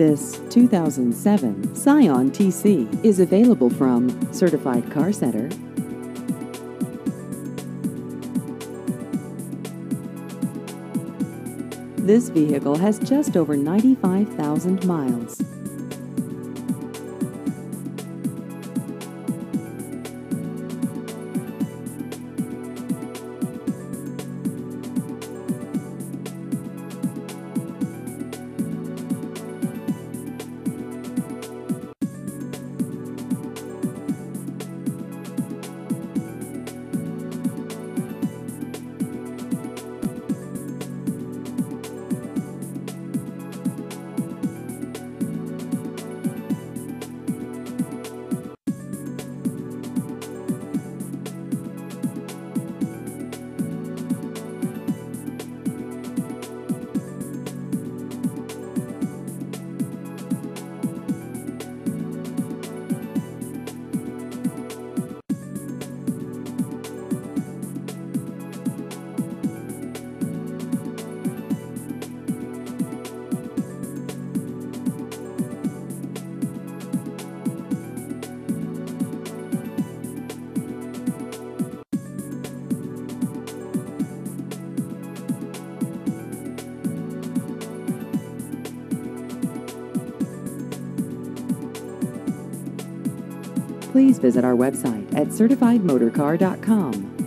This 2007 Scion TC is available from Certified Car Center. This vehicle has just over 95,000 miles. Please visit our website at certifiedmotorcar.com.